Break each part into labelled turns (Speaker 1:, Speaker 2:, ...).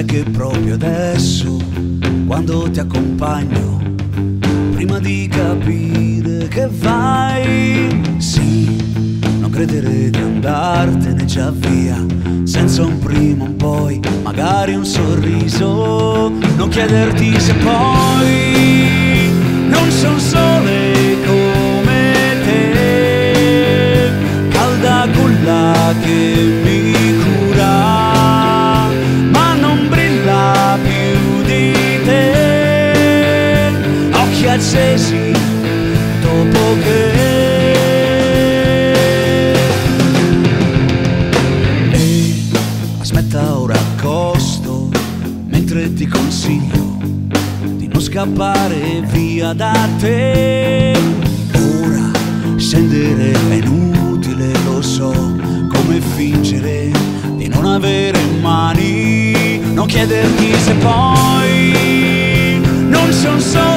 Speaker 1: Sai che proprio adesso, quando ti accompagno, prima di capire che vai, sì, non credere di andartene già via, senza un prima, un poi, magari un sorriso, non chiederti se poi non son sole come te, calda culla che mi accesi dopo che Ehi, aspetta ora accosto mentre ti consiglio di non scappare via da te. Ora scendere è inutile, lo so, come fingere di non avere mani, non chiederti se poi non son sole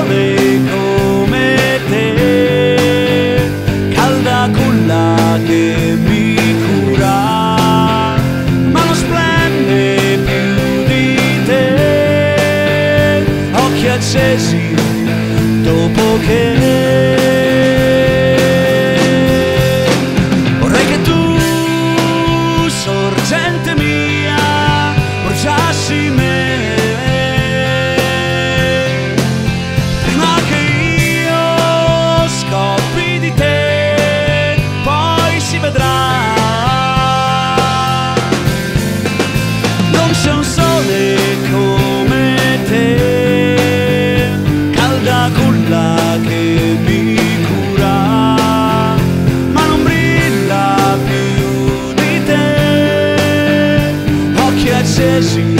Speaker 1: accesi dopo che vorrei che tu, sorgente mia, bruciassi me. Prima che io scopri di te, poi si vedrà. Non c'è un sole seja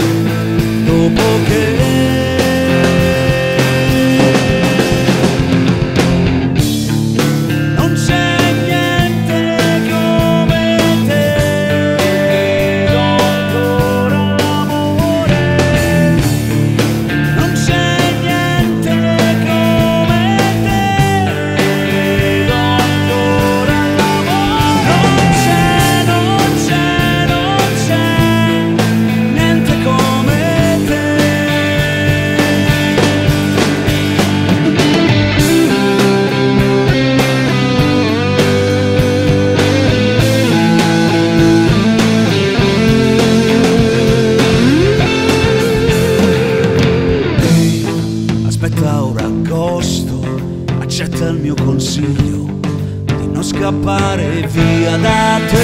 Speaker 1: aspetta ora agosto, accetta il mio consiglio di non scappare via da te.